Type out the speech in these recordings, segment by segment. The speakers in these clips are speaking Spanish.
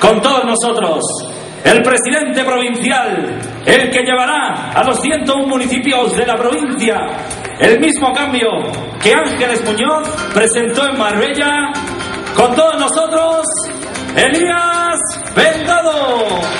con todos nosotros, el presidente provincial, el que llevará a los 101 municipios de la provincia el mismo cambio que Ángeles Muñoz presentó en Marbella, con todos nosotros, Elías Vendado.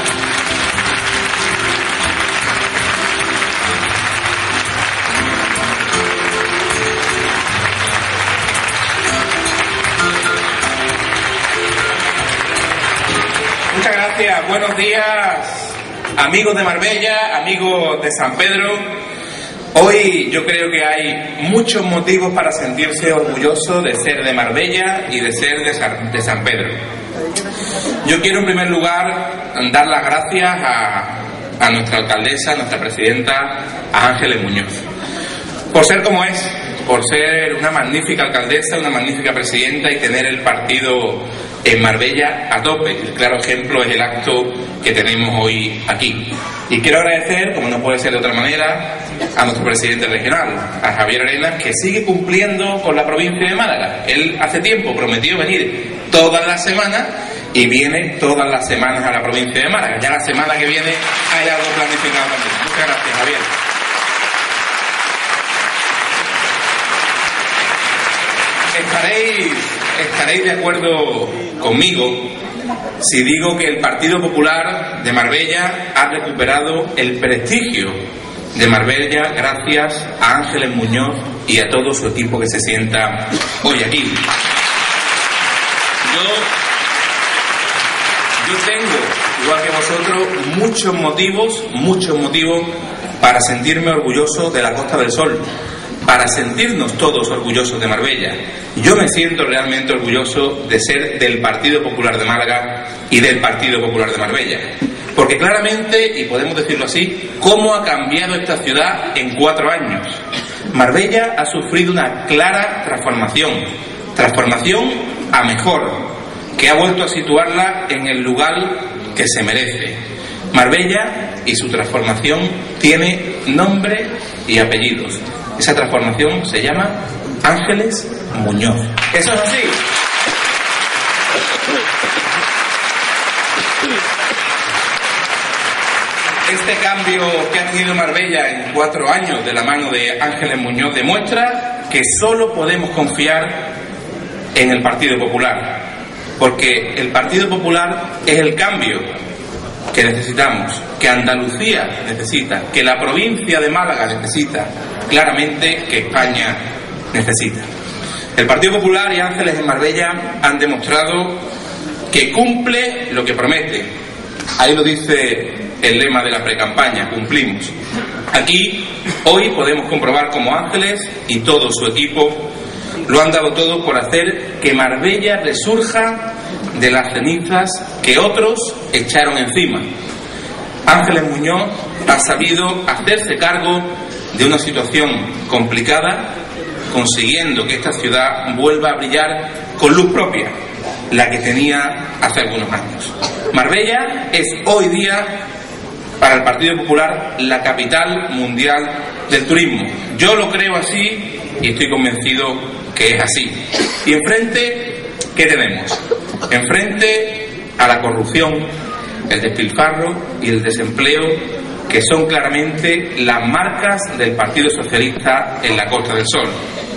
Buenos días, amigos de Marbella, amigos de San Pedro. Hoy yo creo que hay muchos motivos para sentirse orgulloso de ser de Marbella y de ser de San, de San Pedro. Yo quiero en primer lugar dar las gracias a, a nuestra alcaldesa, a nuestra presidenta, a Ángeles Muñoz, por ser como es, por ser una magnífica alcaldesa, una magnífica presidenta y tener el partido en Marbella a tope. El claro ejemplo es el acto que tenemos hoy aquí. Y quiero agradecer, como no puede ser de otra manera, a nuestro presidente regional, a Javier Arenas, que sigue cumpliendo con la provincia de Málaga. Él hace tiempo prometió venir todas las semanas y viene todas las semanas a la provincia de Málaga. Ya la semana que viene hay algo planificado también. Muchas gracias, Javier. Estaréis, estaréis de acuerdo conmigo si digo que el Partido Popular de Marbella ha recuperado el prestigio de Marbella gracias a Ángeles Muñoz y a todo su equipo que se sienta hoy aquí. Yo, yo tengo, igual que vosotros, muchos motivos, muchos motivos para sentirme orgulloso de la Costa del Sol, para sentirnos todos orgullosos de Marbella. Yo me siento realmente orgulloso de ser del Partido Popular de Málaga y del Partido Popular de Marbella. Porque claramente, y podemos decirlo así, cómo ha cambiado esta ciudad en cuatro años. Marbella ha sufrido una clara transformación, transformación a mejor, que ha vuelto a situarla en el lugar que se merece. Marbella y su transformación tiene nombre y apellidos. Esa transformación se llama Ángeles Muñoz. Eso es así. Este cambio que ha tenido Marbella en cuatro años de la mano de Ángeles Muñoz demuestra que solo podemos confiar en el Partido Popular, porque el Partido Popular es el cambio que necesitamos, que Andalucía necesita, que la provincia de Málaga necesita, claramente que España necesita. El Partido Popular y Ángeles en Marbella han demostrado que cumple lo que promete. Ahí lo dice el lema de la precampaña, cumplimos. Aquí, hoy podemos comprobar cómo Ángeles y todo su equipo lo han dado todo por hacer que Marbella resurja de las cenizas que otros echaron encima. Ángeles Muñoz ha sabido hacerse cargo de una situación complicada, consiguiendo que esta ciudad vuelva a brillar con luz propia, la que tenía hace algunos años. Marbella es hoy día para el Partido Popular la capital mundial del turismo. Yo lo creo así y estoy convencido que es así. Y enfrente, ¿qué tenemos? Enfrente a la corrupción, el despilfarro y el desempleo, que son claramente las marcas del Partido Socialista en la Costa del Sol.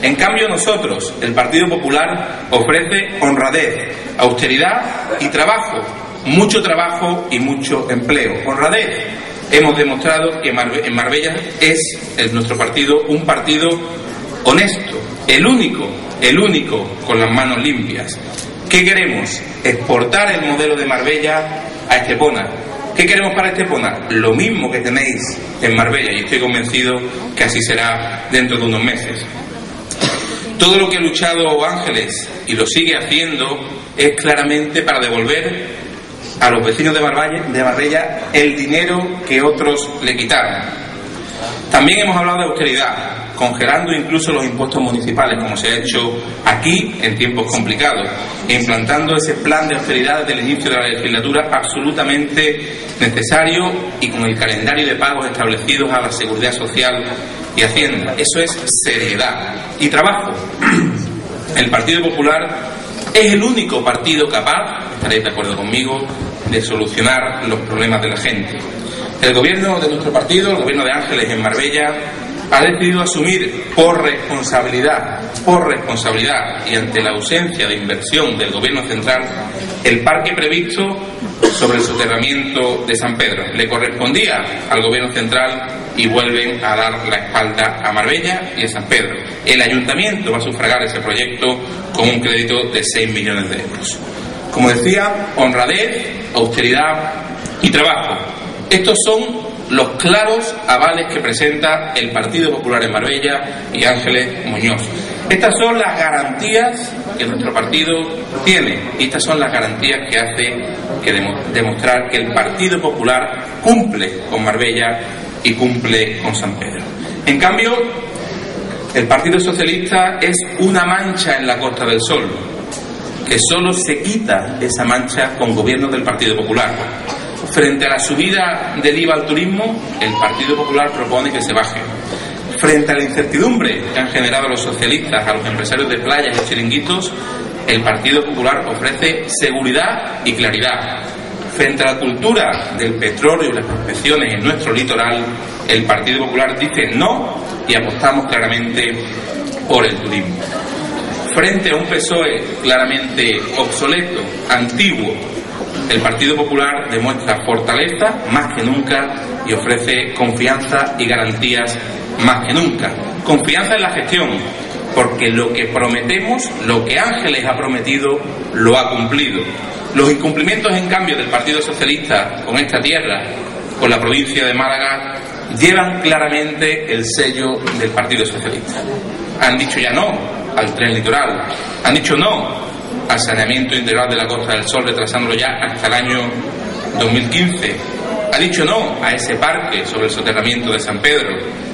En cambio, nosotros, el Partido Popular, ofrece honradez, austeridad y trabajo, mucho trabajo y mucho empleo. Honradez. Hemos demostrado que en Marbella es el, nuestro partido un partido honesto, el único, el único con las manos limpias. ¿Qué queremos? Exportar el modelo de Marbella a Estepona. ¿Qué queremos para Estepona? Lo mismo que tenéis en Marbella y estoy convencido que así será dentro de unos meses. Todo lo que ha luchado Ángeles y lo sigue haciendo es claramente para devolver a los vecinos de Marbella, de Marbella el dinero que otros le quitaron. También hemos hablado de austeridad, congelando incluso los impuestos municipales, como se ha hecho aquí en tiempos complicados, e implantando ese plan de austeridad desde el inicio de la legislatura absolutamente necesario y con el calendario de pagos establecidos a la seguridad social y Hacienda. Eso es seriedad y trabajo. El Partido Popular es el único partido capaz, estaréis de acuerdo conmigo, de solucionar los problemas de la gente. El gobierno de nuestro partido, el gobierno de Ángeles en Marbella, ha decidido asumir por responsabilidad, por responsabilidad y ante la ausencia de inversión del gobierno central, el parque previsto sobre el soterramiento de San Pedro. Le correspondía al gobierno central y vuelven a dar la espalda a Marbella y a San Pedro. El ayuntamiento va a sufragar ese proyecto con un crédito de 6 millones de euros. Como decía, honradez, austeridad y trabajo. Estos son los claros avales que presenta el Partido Popular en Marbella y Ángeles Muñoz. Estas son las garantías que nuestro partido tiene y estas son las garantías que hace que demostrar que el Partido Popular cumple con Marbella y cumple con San Pedro. En cambio, el Partido Socialista es una mancha en la Costa del Sol, que solo se quita esa mancha con gobiernos del Partido Popular. Frente a la subida del IVA al turismo, el Partido Popular propone que se baje. Frente a la incertidumbre que han generado los socialistas a los empresarios de playas y chiringuitos, el Partido Popular ofrece seguridad y claridad. Frente a la cultura del petróleo y las prospecciones en nuestro litoral, el Partido Popular dice no y apostamos claramente por el turismo. Frente a un PSOE claramente obsoleto, antiguo, el Partido Popular demuestra fortaleza más que nunca y ofrece confianza y garantías más que nunca. Confianza en la gestión, porque lo que prometemos, lo que Ángeles ha prometido, lo ha cumplido. Los incumplimientos, en cambio, del Partido Socialista con esta tierra, con la provincia de Málaga, llevan claramente el sello del Partido Socialista. Han dicho ya no al tren litoral, han dicho no al saneamiento integral de la Costa del Sol, retrasándolo ya hasta el año 2015. Ha dicho no a ese parque sobre el soterramiento de San Pedro.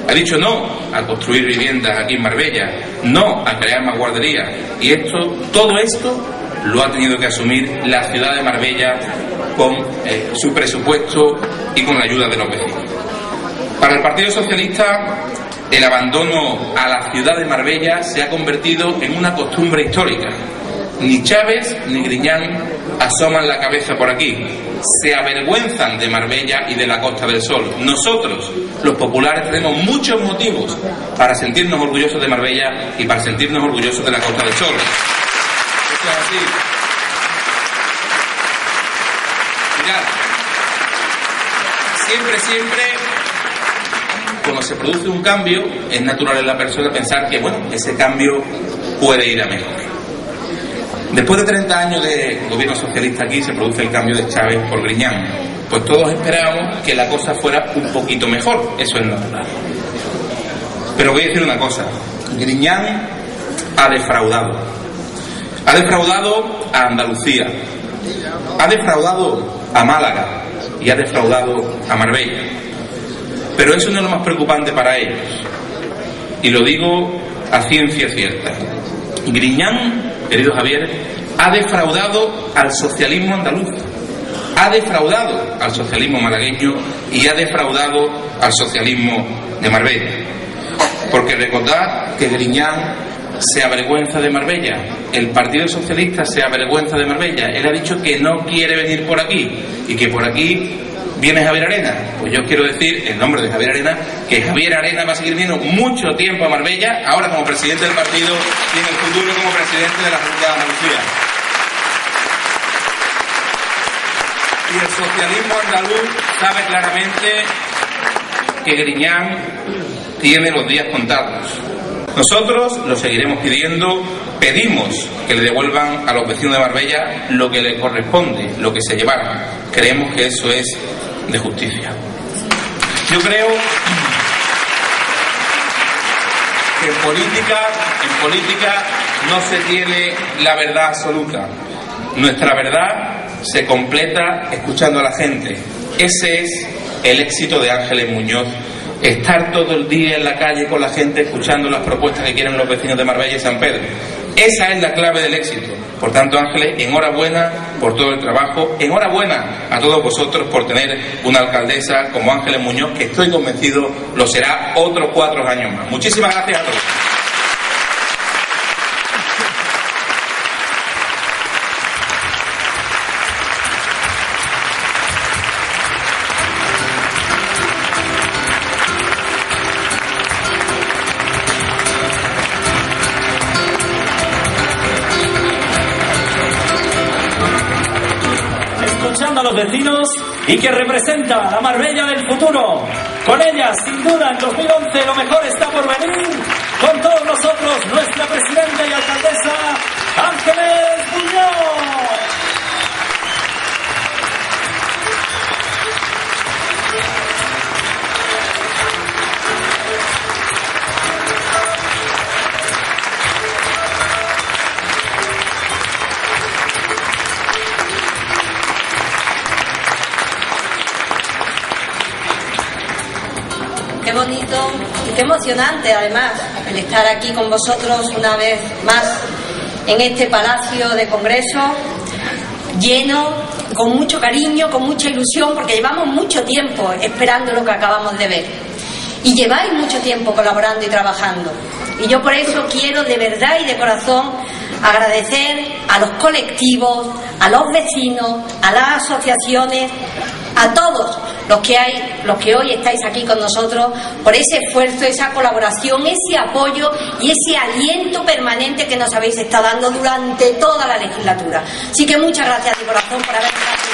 Ha dicho no a construir viviendas aquí en Marbella. No a crear más guarderías. Y esto, todo esto lo ha tenido que asumir la ciudad de Marbella con eh, su presupuesto y con la ayuda de los vecinos. Para el Partido Socialista, el abandono a la ciudad de Marbella se ha convertido en una costumbre histórica ni Chávez ni Griñán asoman la cabeza por aquí. Se avergüenzan de Marbella y de la Costa del Sol. Nosotros, los populares, tenemos muchos motivos para sentirnos orgullosos de Marbella y para sentirnos orgullosos de la Costa del Sol. Eso es así. Mirad, siempre, siempre cuando se produce un cambio, es natural en la persona pensar que, bueno, ese cambio puede ir a mejor. Después de 30 años de gobierno socialista aquí se produce el cambio de Chávez por Griñán. Pues todos esperábamos que la cosa fuera un poquito mejor, eso es natural. Pero voy a decir una cosa, Griñán ha defraudado. Ha defraudado a Andalucía, ha defraudado a Málaga y ha defraudado a Marbella. Pero eso no es lo más preocupante para ellos. Y lo digo a ciencia cierta. Griñán querido Javier, ha defraudado al socialismo andaluz, ha defraudado al socialismo malagueño y ha defraudado al socialismo de Marbella. Porque recordad que Griñán se avergüenza de Marbella, el Partido Socialista se avergüenza de Marbella. Él ha dicho que no quiere venir por aquí y que por aquí viene Javier Arena. Pues yo quiero decir, en nombre de Javier Arena, que Javier Arena va a seguir viniendo mucho tiempo a Marbella, ahora como presidente del partido y en el futuro como presidente de la Junta de Andalucía. Y el socialismo andaluz sabe claramente que Griñán tiene los días contados. Nosotros lo seguiremos pidiendo, pedimos que le devuelvan a los vecinos de Marbella lo que le corresponde, lo que se llevaron. Creemos que eso es de justicia. Yo creo que en política, en política no se tiene la verdad absoluta. Nuestra verdad se completa escuchando a la gente. Ese es el éxito de Ángeles Muñoz estar todo el día en la calle con la gente escuchando las propuestas que quieren los vecinos de Marbella y San Pedro. Esa es la clave del éxito. Por tanto, Ángeles, enhorabuena por todo el trabajo, enhorabuena a todos vosotros por tener una alcaldesa como Ángeles Muñoz, que estoy convencido lo será otros cuatro años más. Muchísimas gracias a todos. A los vecinos y que representa la Marbella del futuro. Con ella, sin duda, en 2011 lo mejor está por venir. Con todos nosotros, nuestra presidenta y alcaldesa, Ángeles Muñoz. Qué emocionante además el estar aquí con vosotros una vez más en este palacio de congreso lleno, con mucho cariño, con mucha ilusión, porque llevamos mucho tiempo esperando lo que acabamos de ver. Y lleváis mucho tiempo colaborando y trabajando. Y yo por eso quiero de verdad y de corazón agradecer a los colectivos, a los vecinos, a las asociaciones, a todos los que hay, los que hoy estáis aquí con nosotros, por ese esfuerzo, esa colaboración, ese apoyo y ese aliento permanente que nos habéis estado dando durante toda la legislatura. Así que muchas gracias de corazón por haber estado aquí.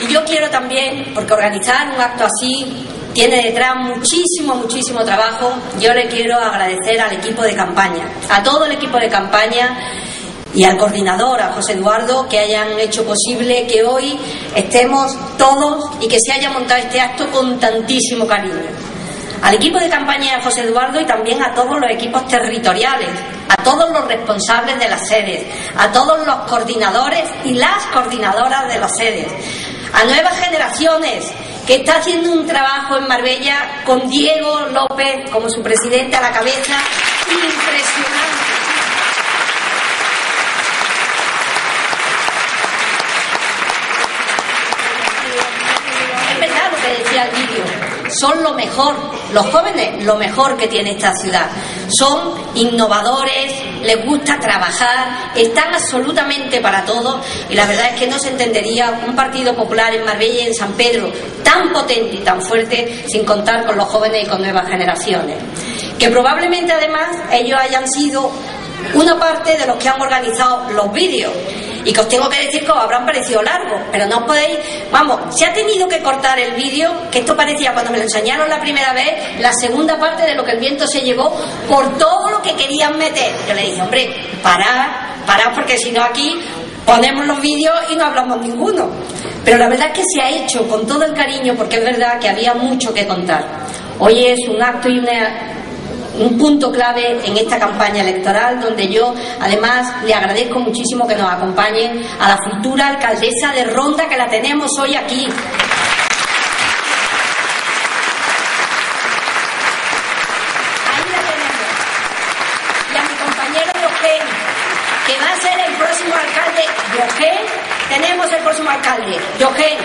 Y yo quiero también, porque organizar un acto así tiene detrás muchísimo, muchísimo trabajo, yo le quiero agradecer al equipo de campaña, a todo el equipo de campaña y al coordinador, a José Eduardo, que hayan hecho posible que hoy estemos todos y que se haya montado este acto con tantísimo cariño. Al equipo de campaña de José Eduardo y también a todos los equipos territoriales, a todos los responsables de las sedes, a todos los coordinadores y las coordinadoras de las sedes, a nuevas generaciones que está haciendo un trabajo en Marbella con Diego López como su presidente a la cabeza impresionante. Es verdad lo que decía el vídeo. Son lo mejor, los jóvenes, lo mejor que tiene esta ciudad. Son innovadores, les gusta trabajar, están absolutamente para todo y la verdad es que no se entendería un Partido Popular en Marbella y en San Pedro tan potente y tan fuerte sin contar con los jóvenes y con nuevas generaciones. Que probablemente además ellos hayan sido una parte de los que han organizado los vídeos y que os tengo que decir que os habrán parecido largos, pero no os podéis, vamos, se ha tenido que cortar el vídeo, que esto parecía cuando me lo enseñaron la primera vez, la segunda parte de lo que el viento se llevó por todo lo que querían meter. Yo le dije, hombre, parad, parad porque si no aquí ponemos los vídeos y no hablamos ninguno. Pero la verdad es que se ha hecho con todo el cariño porque es verdad que había mucho que contar. Hoy es un acto y una un punto clave en esta campaña electoral donde yo además le agradezco muchísimo que nos acompañen a la futura alcaldesa de Ronda que la tenemos hoy aquí. Ahí la tenemos. Y a mi compañero Eugen, que va a ser el próximo alcalde. Eugen, tenemos el próximo alcalde. Eugen,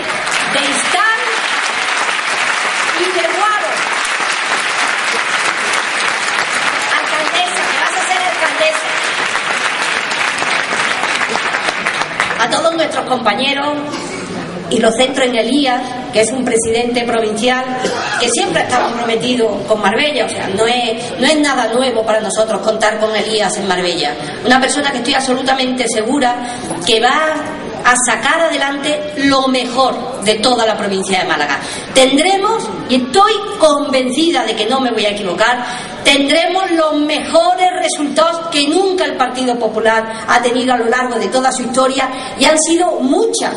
de Istar y de Guaro. alcaldesa, que vas a ser alcaldesa. A todos nuestros compañeros y los centro en Elías, que es un presidente provincial que siempre ha estado comprometido con Marbella, o sea, no es, no es nada nuevo para nosotros contar con Elías en Marbella. Una persona que estoy absolutamente segura que va a sacar adelante lo mejor de toda la provincia de Málaga. Tendremos, y estoy convencida de que no me voy a equivocar, tendremos los mejores resultados que nunca el Partido Popular ha tenido a lo largo de toda su historia y han sido muchas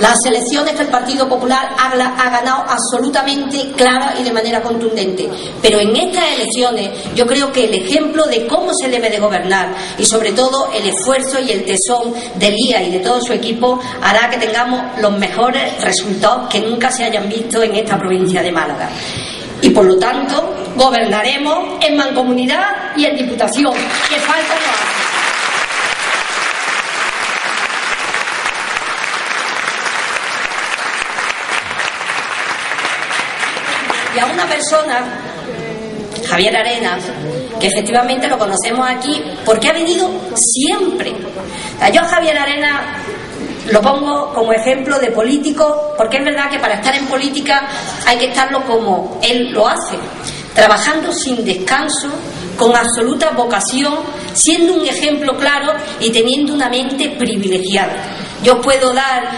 las elecciones que el Partido Popular ha, ha, ganado absolutamente clara y de manera contundente. Pero en estas elecciones yo creo que el ejemplo de cómo se debe de gobernar y sobre todo el esfuerzo y el tesón del IA y de todo su equipo hará que tengamos los mejores resultados que nunca se hayan visto en esta provincia de Málaga. Y por lo tanto, gobernaremos en mancomunidad y en diputación, que falta no hace. A una persona, Javier Arenas, que efectivamente lo conocemos aquí porque ha venido siempre. Yo a Javier Arenas lo pongo como ejemplo de político porque es verdad que para estar en política hay que estarlo como él lo hace, trabajando sin descanso, con absoluta vocación, siendo un ejemplo claro y teniendo una mente privilegiada. Yo puedo dar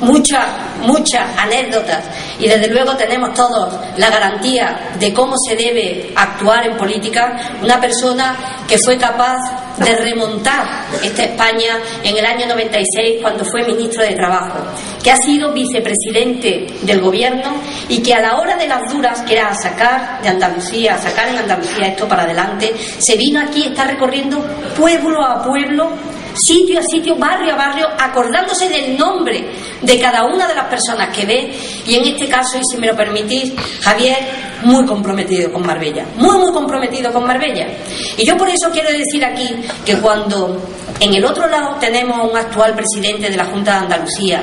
muchas, muchas anécdotas y desde luego tenemos todos la garantía de cómo se debe actuar en política una persona que fue capaz de remontar esta España en el año 96 cuando fue ministro de Trabajo, que ha sido vicepresidente del gobierno y que a la hora de las duras, que era sacar de Andalucía, sacar en Andalucía esto para adelante, se vino aquí, está recorriendo pueblo a pueblo sitio a sitio, barrio a barrio, acordándose del nombre de cada una de las personas que ve. Y en este caso, y si me lo permitís, Javier, muy comprometido con Marbella, muy, muy comprometido con Marbella. Y yo por eso quiero decir aquí que cuando en el otro lado tenemos un actual presidente de la Junta de Andalucía,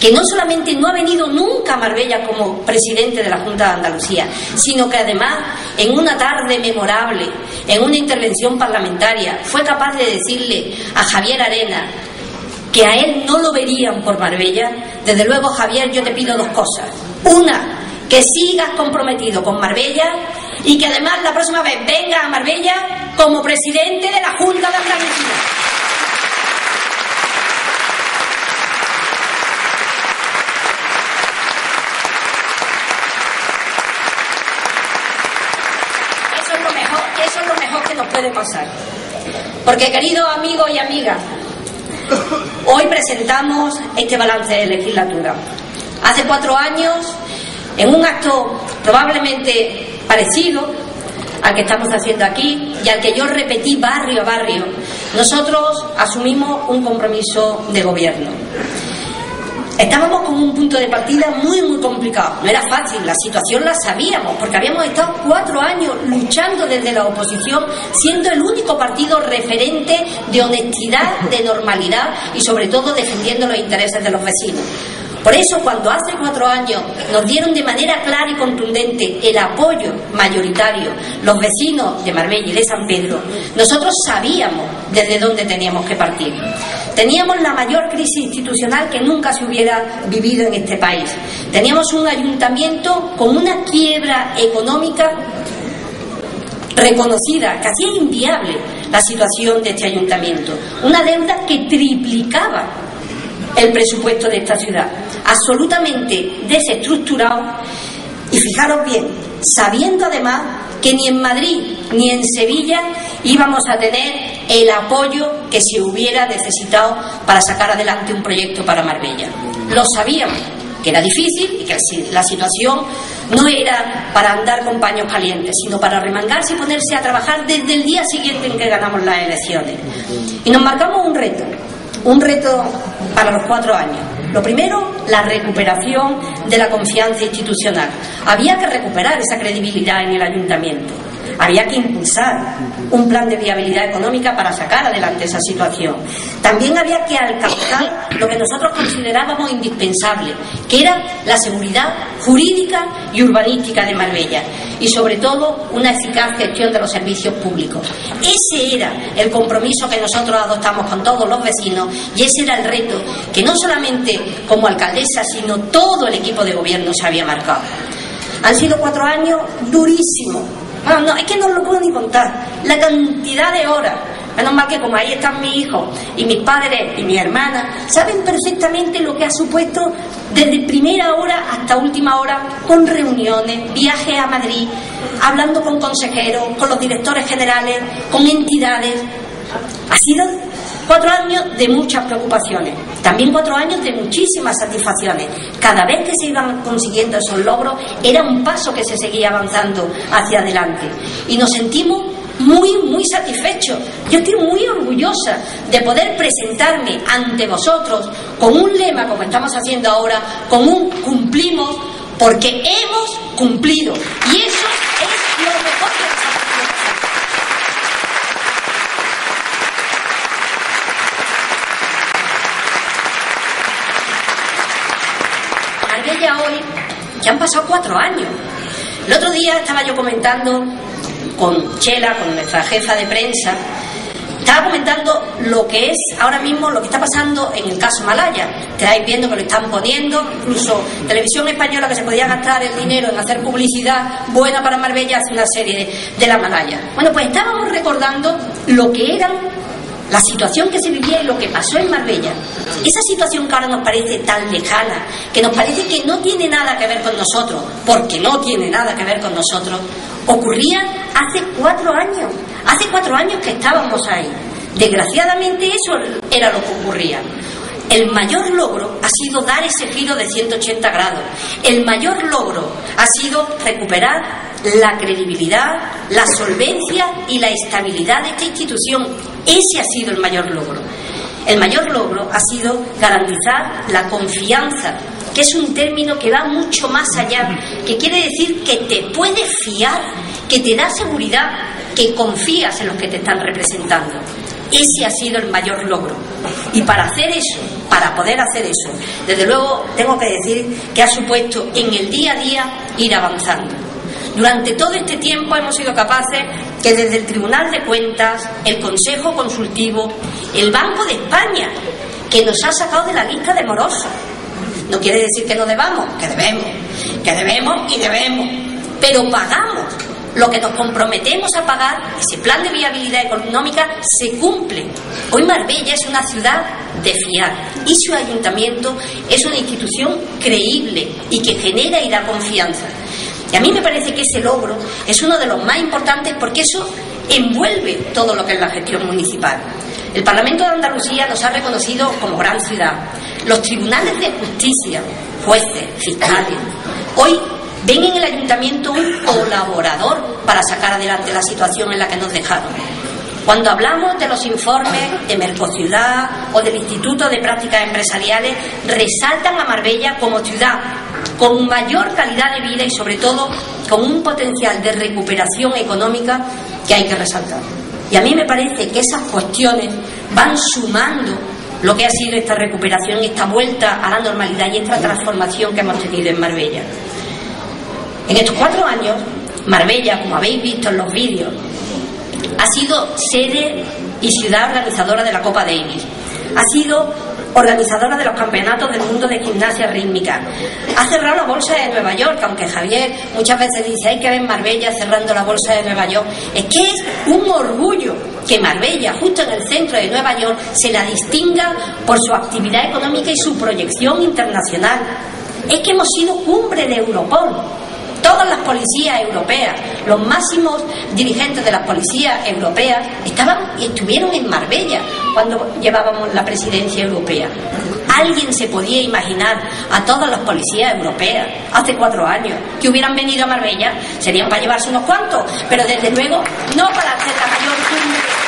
que no solamente no ha venido nunca a Marbella como presidente de la Junta de Andalucía, sino que además en una tarde memorable, en una intervención parlamentaria, fue capaz de decirle a Javier Arena que a él no lo verían por Marbella, desde luego Javier yo te pido dos cosas. Una, que sigas comprometido con Marbella y que además la próxima vez venga a Marbella como presidente de la Junta de Andalucía. Eso es lo mejor, eso es lo mejor que nos puede pasar. Porque queridos amigos y amigas, hoy presentamos este balance de legislatura. Hace cuatro años, en un acto probablemente parecido al que estamos haciendo aquí y al que yo repetí barrio a barrio, nosotros asumimos un compromiso de gobierno. Estábamos con un punto de partida muy, muy complicado. No era fácil, la situación la sabíamos, porque habíamos estado cuatro años luchando desde la oposición, siendo el único partido referente de honestidad, de normalidad y sobre todo defendiendo los intereses de los vecinos. Por eso, cuando hace cuatro años nos dieron de manera clara y contundente el apoyo mayoritario los vecinos de Marbella y de San Pedro, nosotros sabíamos desde dónde teníamos que partir. Teníamos la mayor crisis institucional que nunca se hubiera vivido en este país. Teníamos un ayuntamiento con una quiebra económica reconocida, hacía inviable la situación de este ayuntamiento. Una deuda que triplicaba el presupuesto de esta ciudad, absolutamente desestructurado y fijaros bien, sabiendo además que ni en Madrid ni en Sevilla íbamos a tener el apoyo que se hubiera necesitado para sacar adelante un proyecto para Marbella. Lo sabíamos, que era difícil y que la situación no era para andar con paños calientes, sino para remangarse y ponerse a trabajar desde el día siguiente en que ganamos las elecciones. Y nos marcamos un reto, un reto para los cuatro años. Lo primero, la recuperación de la confianza institucional. Había que recuperar esa credibilidad en el ayuntamiento. Había que impulsar un plan de viabilidad económica para sacar adelante esa situación. También había que alcanzar lo que nosotros considerábamos indispensable, que era la seguridad jurídica y urbanística de Marbella y sobre todo una eficaz gestión de los servicios públicos. Ese era el compromiso que nosotros adoptamos con todos los vecinos y ese era el reto que no solamente como alcaldesa, sino todo el equipo de gobierno se había marcado. Han sido cuatro años durísimos, bueno, no, es que no lo puedo ni contar. La cantidad de horas. Menos mal que como ahí están mis hijos y mis padres y mi hermana, saben perfectamente lo que ha supuesto desde primera hora hasta última hora, con reuniones, viajes a Madrid, hablando con consejeros, con los directores generales, con entidades. Ha sido Cuatro años de muchas preocupaciones, también cuatro años de muchísimas satisfacciones. Cada vez que se iban consiguiendo esos logros era un paso que se seguía avanzando hacia adelante. Y nos sentimos muy, muy satisfechos. Yo estoy muy orgullosa de poder presentarme ante vosotros con un lema, como estamos haciendo ahora, con un cumplimos, porque hemos cumplido. Y eso es lo mejor que nos ha Marbella hoy, que han pasado cuatro años. El otro día estaba yo comentando con Chela, con nuestra jefa de prensa, estaba comentando lo que es ahora mismo lo que está pasando en el caso Malaya. Estáis viendo que lo están poniendo, incluso Televisión Española que se podía gastar el dinero en hacer publicidad buena para Marbella hace una serie de la Malaya. Bueno, pues estábamos recordando lo que eran la situación que se vivía y lo que pasó en Marbella, esa situación que ahora nos parece tan lejana, que nos parece que no tiene nada que ver con nosotros, porque no tiene nada que ver con nosotros, ocurría hace cuatro años, hace cuatro años que estábamos ahí. Desgraciadamente eso era lo que ocurría. El mayor logro ha sido dar ese giro de 180 grados. El mayor logro ha sido recuperar la credibilidad, la solvencia y la estabilidad de esta institución. Ese ha sido el mayor logro. El mayor logro ha sido garantizar la confianza, que es un término que va mucho más allá, que quiere decir que te puedes fiar, que te da seguridad, que confías en los que te están representando. Ese ha sido el mayor logro. Y para hacer eso, para poder hacer eso, desde luego tengo que decir que ha supuesto en el día a día ir avanzando. Durante todo este tiempo hemos sido capaces que desde el Tribunal de Cuentas, el Consejo Consultivo, el Banco de España, que nos ha sacado de la lista de morosos. No quiere decir que no debamos, que debemos, que debemos y debemos, pero pagamos lo que nos comprometemos a pagar, ese plan de viabilidad económica se cumple. Hoy Marbella es una ciudad de fiar y su ayuntamiento es una institución creíble y que genera y da confianza. Y a mí me parece que ese logro es uno de los más importantes porque eso envuelve todo lo que es la gestión municipal. El Parlamento de Andalucía nos ha reconocido como gran ciudad. Los tribunales de justicia, jueces, fiscales, hoy ven en el ayuntamiento un colaborador para sacar adelante la situación en la que nos dejaron. Cuando hablamos de los informes de Mercociudad o del Instituto de Prácticas Empresariales, resaltan a Marbella como ciudad con mayor calidad de vida y sobre todo con un potencial de recuperación económica que hay que resaltar. Y a mí me parece que esas cuestiones van sumando lo que ha sido esta recuperación, esta vuelta a la normalidad y esta transformación que hemos tenido en Marbella. En estos cuatro años, Marbella, como habéis visto en los vídeos, ha sido sede y ciudad organizadora de la Copa Davis. Ha sido organizadora de los campeonatos del mundo de gimnasia rítmica. Ha cerrado la bolsa de Nueva York, aunque Javier muchas veces dice hay que ver Marbella cerrando la bolsa de Nueva York. Es que es un orgullo que Marbella, justo en el centro de Nueva York, se la distinga por su actividad económica y su proyección internacional. Es que hemos sido cumbre de Europol todas las policías europeas, los máximos dirigentes de las policías europeas estaban y estuvieron en Marbella cuando llevábamos la presidencia europea. ¿Alguien se podía imaginar a todas las policías europeas hace cuatro años que hubieran venido a Marbella? Serían para llevarse unos cuantos, pero desde luego no para hacer la mayor cumbre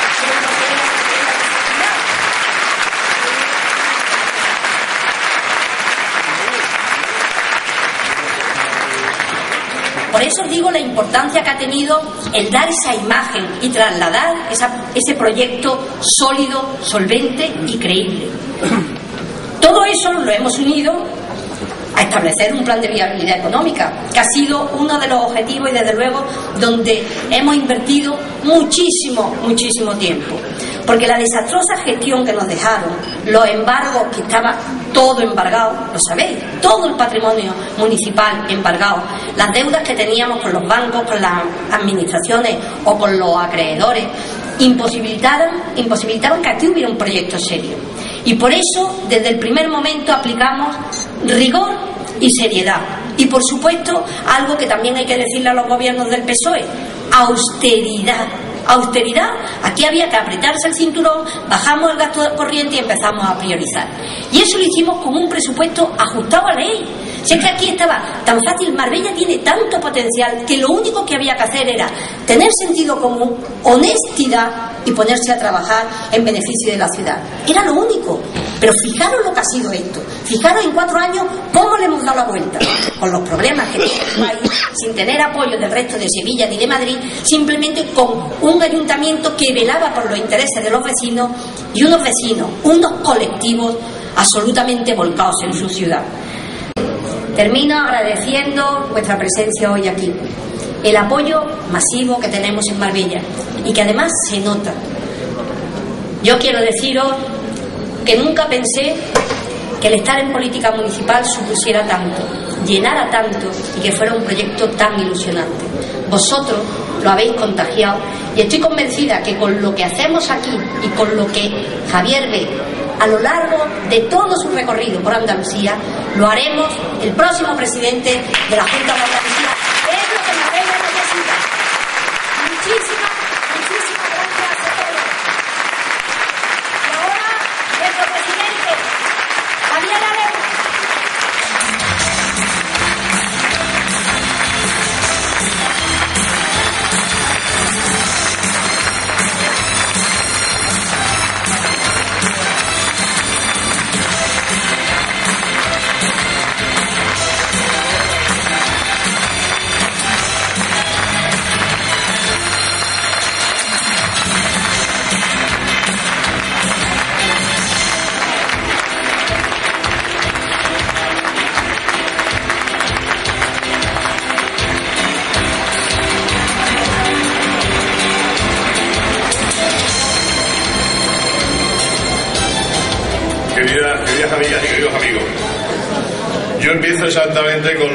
Por eso os digo la importancia que ha tenido el dar esa imagen y trasladar ese proyecto sólido, solvente y creíble. Todo eso lo hemos unido a establecer un plan de viabilidad económica, que ha sido uno de los objetivos y desde luego donde hemos invertido muchísimo, muchísimo tiempo. Porque la desastrosa gestión que nos dejaron, los embargos que estaba todo embargado, lo sabéis, todo el patrimonio municipal embargado, las deudas que teníamos con los bancos, con las administraciones o con los acreedores, imposibilitaron, imposibilitaron que aquí hubiera un proyecto serio. Y por eso, desde el primer momento, aplicamos rigor y seriedad. Y por supuesto, algo que también hay que decirle a los gobiernos del PSOE, austeridad. Austeridad, aquí había que apretarse el cinturón, bajamos el gasto corriente y empezamos a priorizar. Y eso lo hicimos con un presupuesto ajustado a ley. Si es que aquí estaba tan fácil, Marbella tiene tanto potencial que lo único que había que hacer era tener sentido común, honestidad y ponerse a trabajar en beneficio de la ciudad. Era lo único. Pero fijaros lo que ha sido esto. Fijaros en cuatro años cómo le hemos dado la vuelta. Con los problemas que tiene el país, sin tener apoyo del resto de Sevilla ni de Madrid, simplemente con un ayuntamiento que velaba por los intereses de los vecinos y unos vecinos, unos colectivos absolutamente volcados en su ciudad. Termino agradeciendo vuestra presencia hoy aquí, el apoyo masivo que tenemos en Marbella y que además se nota. Yo quiero deciros que nunca pensé que el estar en política municipal supusiera tanto, llenara tanto y que fuera un proyecto tan ilusionante. Vosotros lo habéis contagiado y estoy convencida que con lo que hacemos aquí y con lo que Javier ve a lo largo de todo su recorrido por Andalucía, lo haremos el próximo presidente de la Junta de Andalucía. Necesita.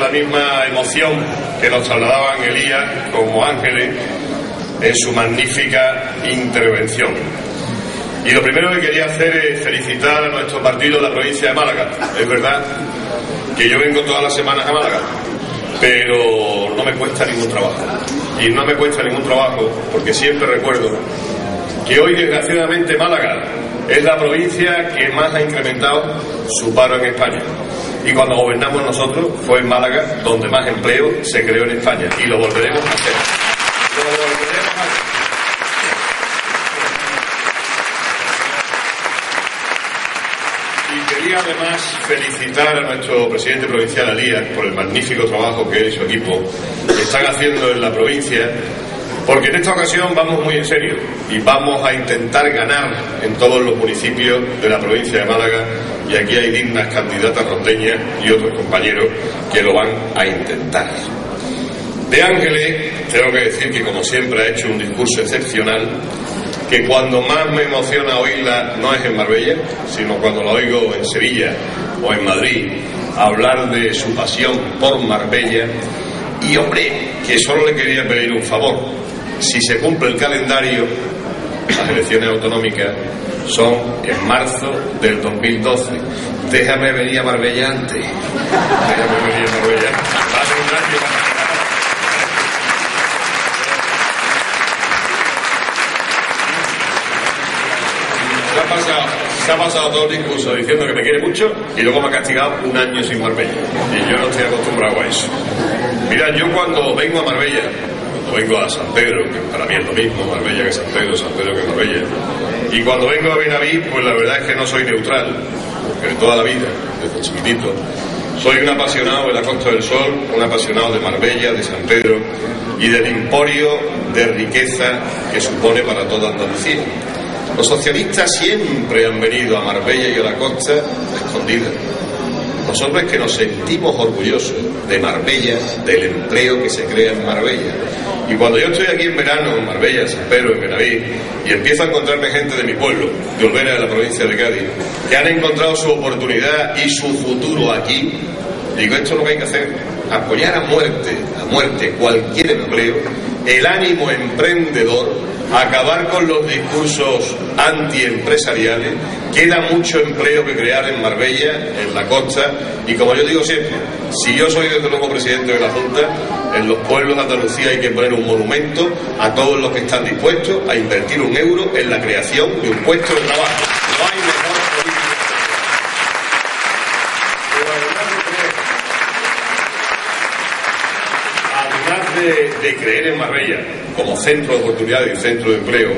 La misma emoción que nos trasladaban Elías como ángeles en su magnífica intervención. Y lo primero que quería hacer es felicitar a nuestro partido de la provincia de Málaga. Es verdad que yo vengo todas las semanas a Málaga, pero no me cuesta ningún trabajo. Y no me cuesta ningún trabajo porque siempre recuerdo que hoy desgraciadamente Málaga es la provincia que más ha incrementado su paro en España. Y cuando gobernamos nosotros fue en Málaga donde más empleo se creó en España. Y lo volveremos a hacer. Y quería además felicitar a nuestro presidente provincial Alías por el magnífico trabajo que él y su equipo están haciendo en la provincia porque en esta ocasión vamos muy en serio y vamos a intentar ganar en todos los municipios de la provincia de Málaga y aquí hay dignas candidatas rondeñas y otros compañeros que lo van a intentar. De Ángeles, tengo que decir que como siempre ha hecho un discurso excepcional, que cuando más me emociona oírla no es en Marbella, sino cuando la oigo en Sevilla o en Madrid, hablar de su pasión por Marbella. Y hombre, que solo le quería pedir un favor, si se cumple el calendario, las elecciones autonómicas son en marzo del 2012. Déjame venir a Marbella antes. Déjame venir a Marbella. Hace un año. Se ha, pasado, se ha pasado todo el discurso diciendo que me quiere mucho y luego me ha castigado un año sin Marbella. Y yo no estoy acostumbrado a eso. Mira, yo cuando vengo a Marbella, cuando vengo a San Pedro, que para mí es lo mismo, Marbella que San Pedro, San Pedro que Marbella, y cuando vengo a Benaví, pues la verdad es que no soy neutral, porque toda la vida, desde chiquitito, soy un apasionado de la Costa del Sol, un apasionado de Marbella, de San Pedro y del emporio de riqueza que supone para toda Andalucía. Los socialistas siempre han venido a Marbella y a la costa escondidas. Nosotros es que nos sentimos orgullosos de Marbella, del empleo que se crea en Marbella. Y cuando yo estoy aquí en verano, en Marbella, San Pedro, en Benaví, y empiezo a encontrarme gente de mi pueblo, de Olvera, de la provincia de Cádiz, que han encontrado su oportunidad y su futuro aquí, digo, esto es lo que hay que hacer, apoyar a muerte, a muerte cualquier empleo, el ánimo emprendedor, acabar con los discursos antiempresariales. Queda mucho empleo que crear en Marbella, en la costa, y como yo digo siempre, si yo soy desde luego presidente de la Junta, En los pueblos de Andalucía hay que poner un monumento a todos los que están dispuestos a invertir un euro en la creación de un puesto de trabajo. No hay mejor política. Además de, de creer en Marbella como centro de oportunidades y centro de empleo,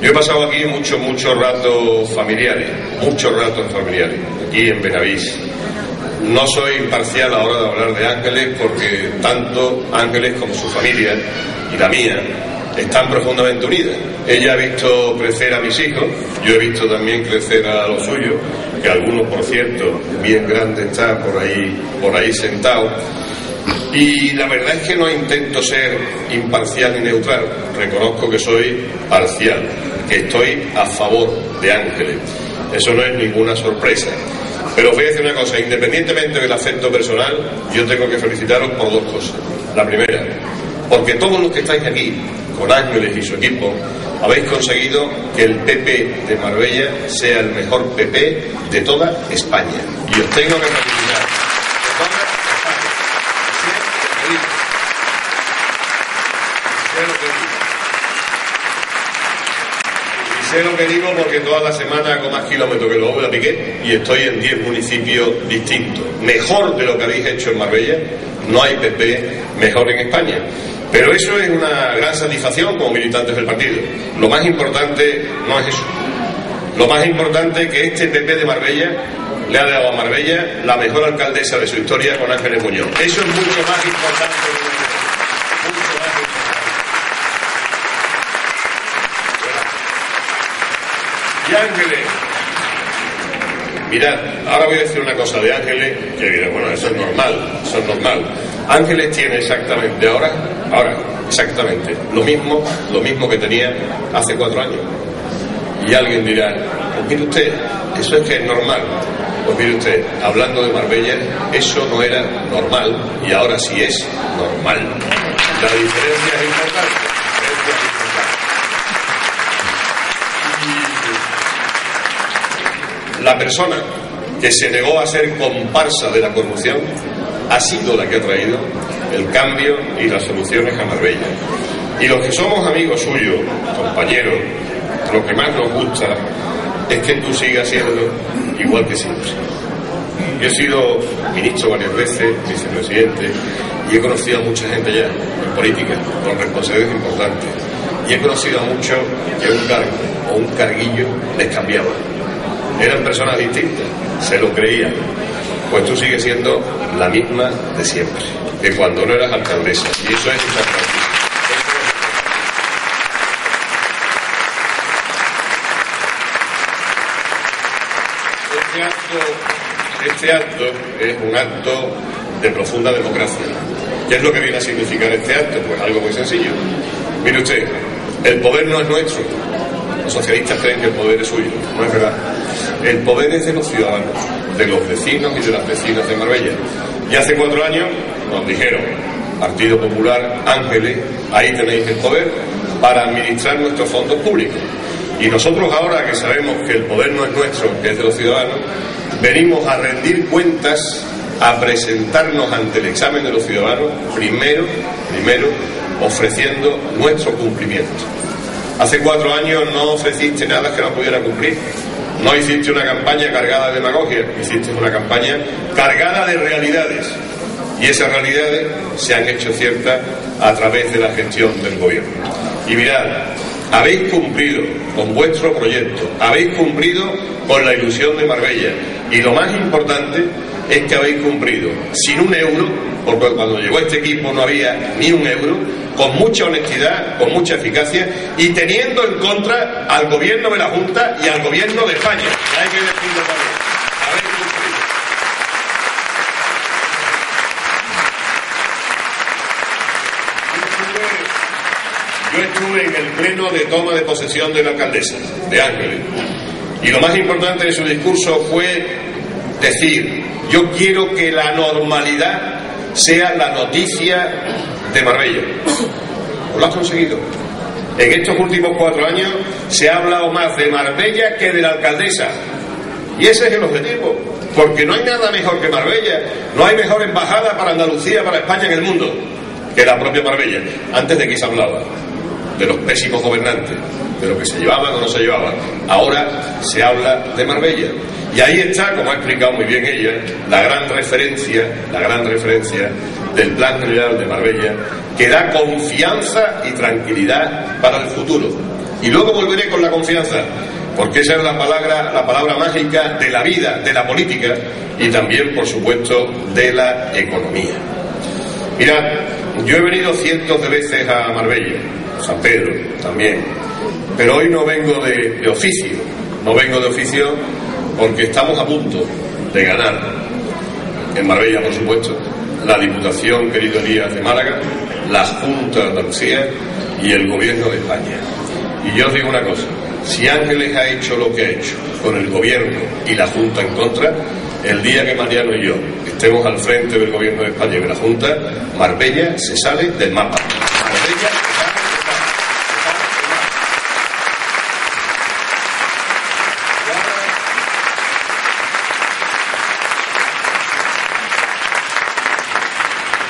yo he pasado aquí muchos, muchos ratos familiares, muchos ratos familiares, aquí en Benavís. No soy imparcial a la hora de hablar de Ángeles porque tanto Ángeles como su familia y la mía están profundamente unidas. Ella ha visto crecer a mis hijos, yo he visto también crecer a los suyos, que algunos, por cierto, bien grandes están por ahí, por ahí sentados. Y la verdad es que no intento ser imparcial ni neutral, reconozco que soy parcial, que estoy a favor de Ángeles. Eso no es ninguna sorpresa. Pero os voy a decir una cosa, independientemente del afecto personal, yo tengo que felicitaros por dos cosas. La primera, porque todos los que estáis aquí, con Ángeles y su equipo, habéis conseguido que el PP de Marbella sea el mejor PP de toda España. Y os tengo que felicitar. De toda España. Sé lo que digo. Y sé lo que digo porque toda la semana hago más kilómetros que luego la Piqué y estoy en 10 municipios distintos. Mejor de lo que habéis hecho en Marbella, no hay PP mejor en España. Pero eso es una gran satisfacción como militantes del partido. Lo más importante no es eso. Lo más importante es que este PP de Marbella le ha dado a Marbella la mejor alcaldesa de su historia con Ángeles Muñoz. Eso es mucho más importante que lo que- mucho más importante. Ángeles, mirad, ahora voy a decir una cosa de Ángeles, que bueno, eso es normal, eso es normal. Ángeles tiene exactamente ahora, ahora, exactamente, lo mismo, lo mismo que tenía hace cuatro años. Y alguien dirá, pues mire usted, eso es que es normal. Pues mire usted, hablando de Marbella, eso no era normal y ahora sí es normal. La diferencia es importante. la diferencia es importante. Y La persona que se negó a ser comparsa de la corrupción ha sido la que ha traído el cambio y las soluciones a Marbella. Y los que somos amigos suyos, compañeros, lo que más nos gusta es que tú sigas siendo igual que siempre. Yo he sido ministro varias veces, vicepresidente, y he conocido a mucha gente ya en política, con responsabilidades importantes. Y he conocido a muchos que un cargo o un carguillo les cambiaba. Eran personas distintas, se lo creían. Pues tú sigues siendo la misma de siempre, que cuando no eras alcaldesa. Y eso es importante. Este acto, este acto es un acto de profunda democracia. ¿Qué es lo que viene a significar este acto? Pues algo muy sencillo. Mire usted, el poder no es nuestro. Los socialistas creen que el poder es suyo. No es verdad. El poder es de los ciudadanos, de los vecinos y de las vecinas de Marbella. Y hace cuatro años nos dijeron, Partido Popular, Ángeles, ahí tenéis el poder para administrar nuestros fondos públicos. Y nosotros ahora que sabemos que el poder no es nuestro, que es de los ciudadanos, venimos a rendir cuentas, a presentarnos ante el examen de los ciudadanos, primero, primero, ofreciendo nuestro cumplimiento. Hace cuatro años no ofreciste nada que no pudiera cumplir. No hiciste una campaña cargada de demagogia, hiciste una campaña cargada de realidades. Y esas realidades se han hecho ciertas a través de la gestión del gobierno. Y mirad, habéis cumplido con vuestro proyecto, habéis cumplido con la ilusión de Marbella. Y lo más importante es que habéis cumplido sin un euro, porque cuando llegó este equipo no había ni un euro, con mucha honestidad, con mucha eficacia y teniendo en contra al gobierno de la Junta y al gobierno de España. Hay que decirlo también. Yo estuve en el pleno de toma de posesión de la alcaldesa, de Ángeles, y lo más importante de su discurso fue decir, yo quiero que la normalidad sea la noticia de Marbella. Pues lo has conseguido. En estos últimos cuatro años se ha hablado más de Marbella que de la alcaldesa. Y ese es el objetivo, porque no hay nada mejor que Marbella, no hay mejor embajada para Andalucía, para España en el mundo. que la propia Marbella. Antes de que se hablaba de los pésimos gobernantes, de lo que se llevaban o no se llevaban. Ahora se habla de Marbella. Y ahí está, como ha explicado muy bien ella, la gran referencia, la gran referencia del Plan General de Marbella, que da confianza y tranquilidad para el futuro. Y luego volveré con la confianza, porque esa es la palabra, la palabra mágica de la vida, de la política y también, por supuesto, de la economía. Mirad, yo he venido cientos de veces a Marbella, San Pedro también, pero hoy no vengo de, de oficio, no vengo de oficio porque estamos a punto de ganar, en Marbella por supuesto, la Diputación, querido Elías, de Málaga, la Junta de Andalucía y el Gobierno de España. Y yo os digo una cosa, si Ángeles ha hecho lo que ha hecho con el Gobierno y la Junta en contra, el día que Mariano y yo estemos al frente del Gobierno de España y de la Junta, Marbella se sale del mapa.